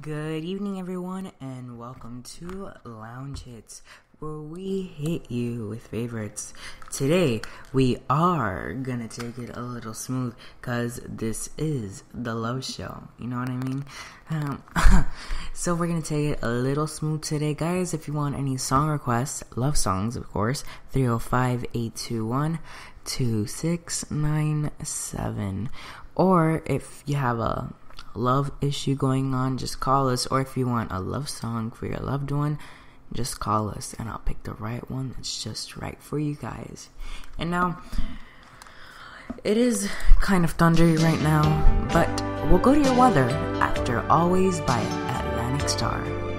Good evening, everyone, and welcome to Lounge Hits, where we hit you with favorites. Today, we are gonna take it a little smooth because this is the love show. You know what I mean? Um, so, we're gonna take it a little smooth today, guys. If you want any song requests, love songs, of course, 305 821 2697. Or if you have a love issue going on, just call us. Or if you want a love song for your loved one, just call us and I'll pick the right one that's just right for you guys. And now, it is kind of thundery right now, but we'll go to your weather after Always by Atlantic Starr.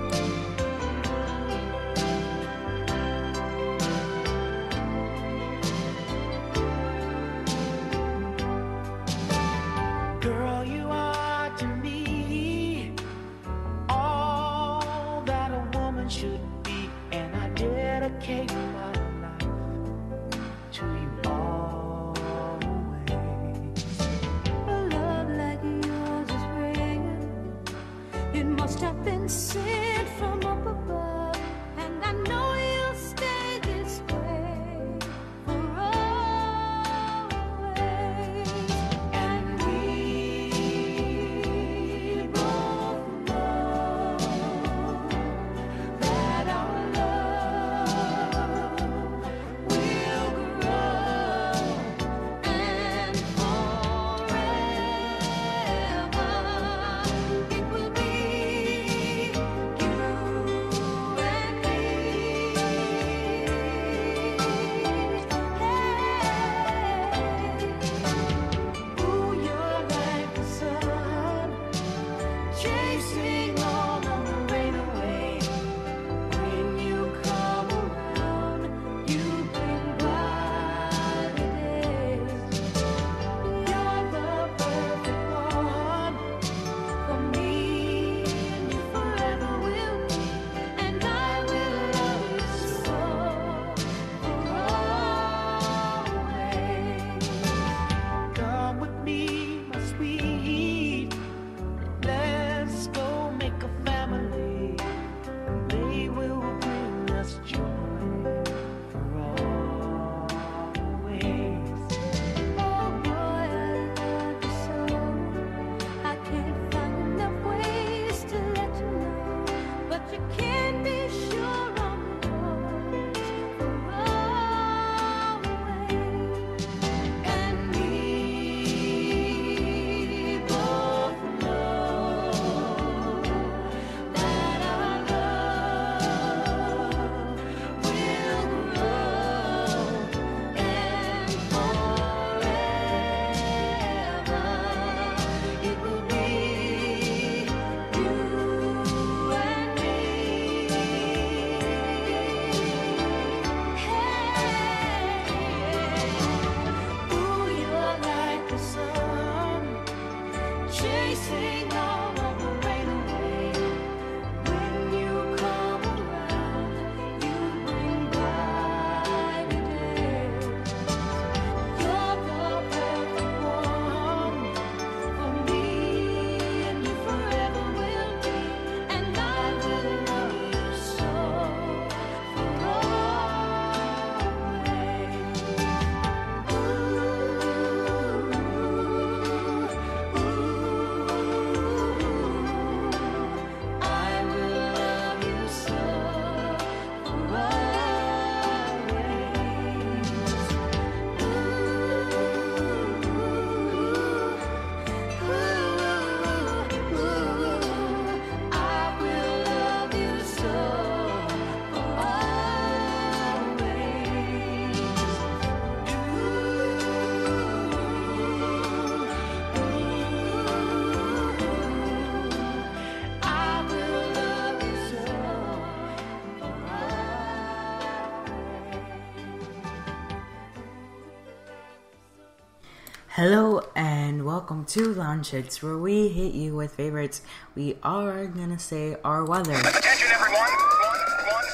Hello and welcome to Lounge Hits, where we hit you with favorites. We are gonna say our weather. Attention everyone. One, one.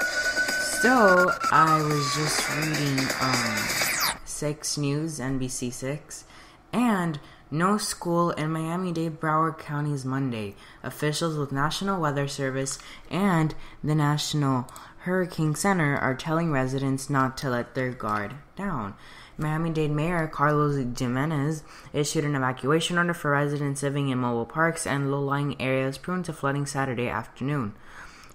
So I was just reading um six news, NBC six, and no school in Miami-Dade Broward counties Monday. Officials with National Weather Service and the National Hurricane Center are telling residents not to let their guard down. Miami-Dade Mayor Carlos Gimenez issued an evacuation order for residents living in mobile parks and low-lying areas prone to flooding Saturday afternoon.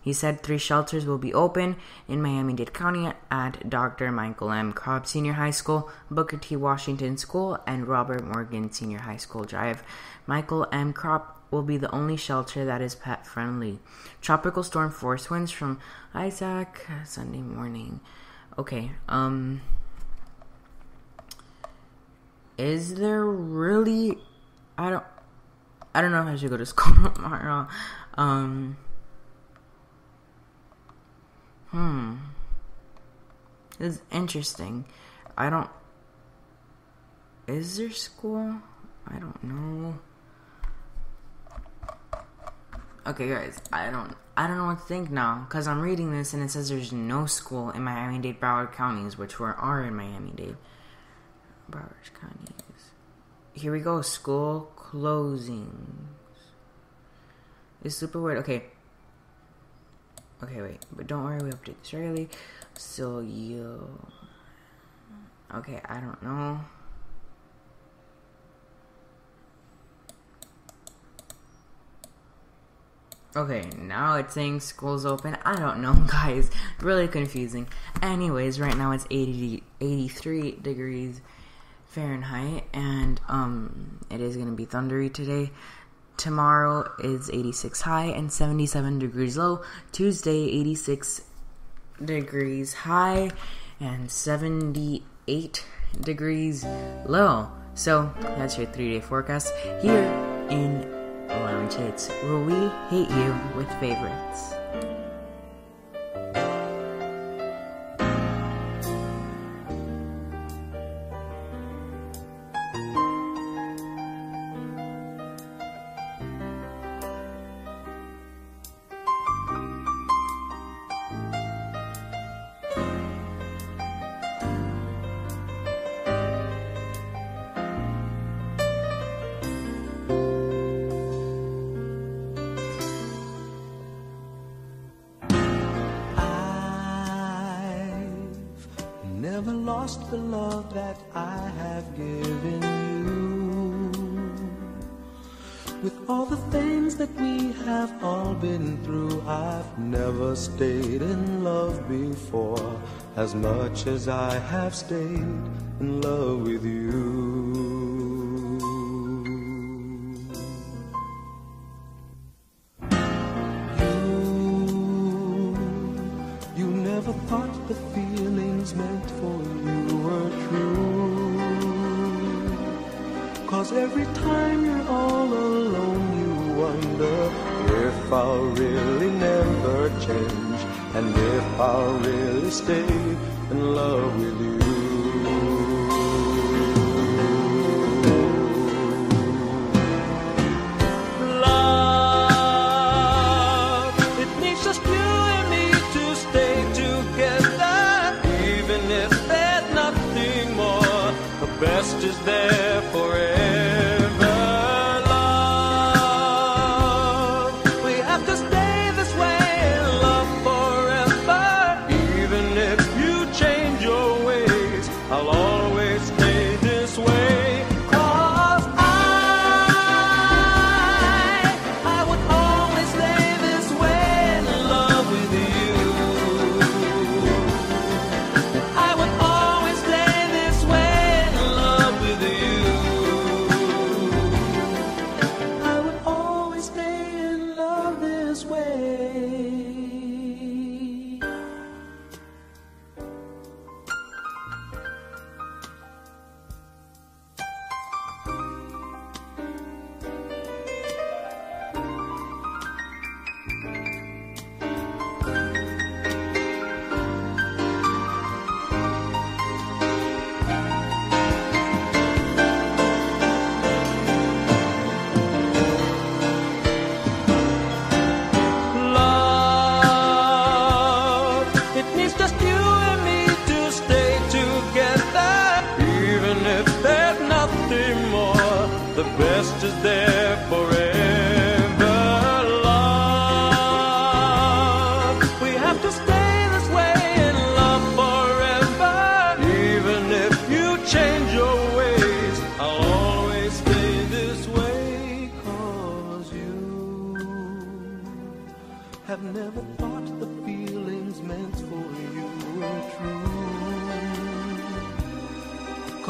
He said three shelters will be open in Miami-Dade County at Dr. Michael M. Krop Senior High School, Booker T. Washington School, and Robert Morgan Senior High School Drive. Michael M. Krop will be the only shelter that is pet friendly. Tropical storm force winds from Isaac Sunday morning. Okay, um is there really I don't I don't know if I should go to school tomorrow. Um Hmm. It's interesting. I don't. Is there school? I don't know. Okay, guys, I don't. I don't know what to think now because I'm reading this and it says there's no school in Miami-Dade, Broward counties, which were are in Miami-Dade, Broward counties. Here we go. School closings. It's super weird. Okay, Okay, wait, but don't worry, we update this regularly. So you, okay, I don't know. Okay, now it's saying school's open. I don't know, guys. Really confusing. Anyways, right now it's 80, 83 degrees Fahrenheit, and um, it is gonna be thundery today. Tomorrow is 86 high and 77 degrees low. Tuesday, 86 degrees high and 78 degrees low. So that's your three day forecast here in Lounge Hits, where we hit you with favorites. Lost the love that I have given you. With all the things that we have all been through, I've never stayed in love before as much as I have stayed in love with you. Stay in love with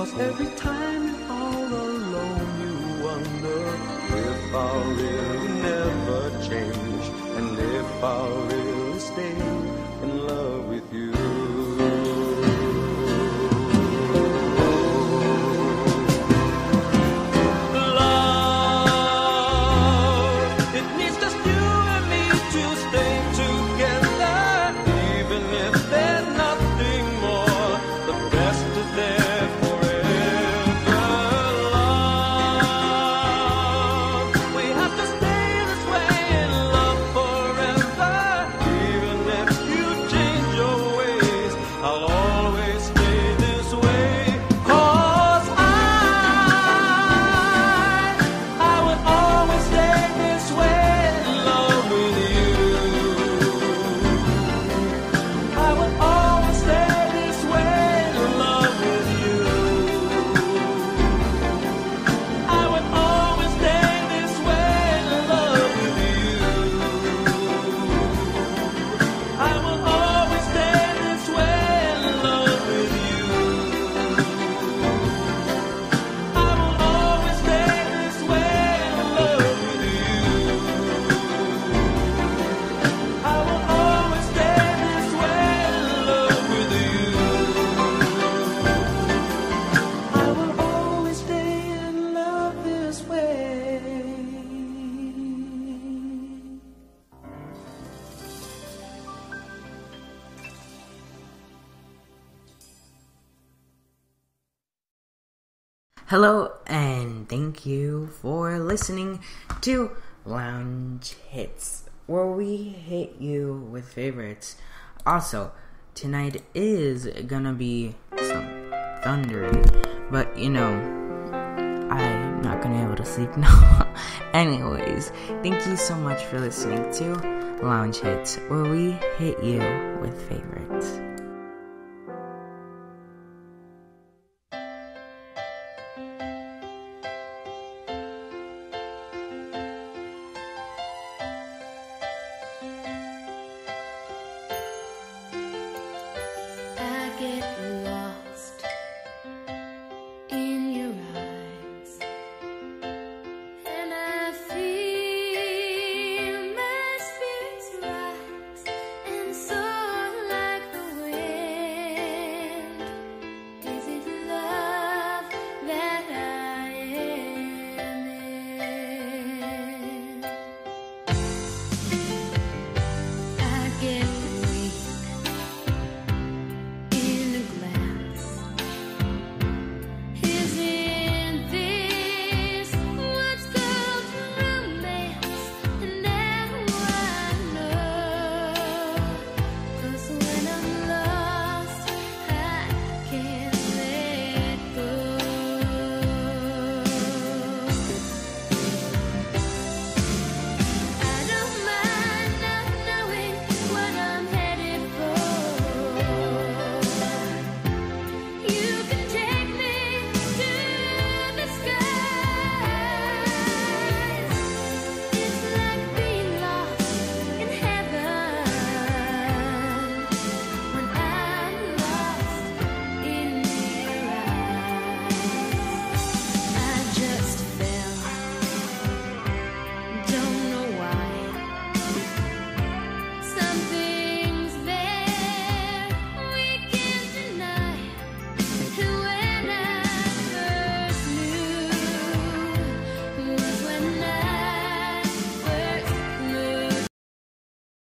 Cause every time you're all alone, you wonder if I'll really never change. And if I'll Hello, and thank you for listening to Lounge Hits, where we hit you with favorites. Also, tonight is gonna be some thundery, but you know, I'm not gonna be able to sleep now. Anyways, thank you so much for listening to Lounge Hits, where we hit you with favorites.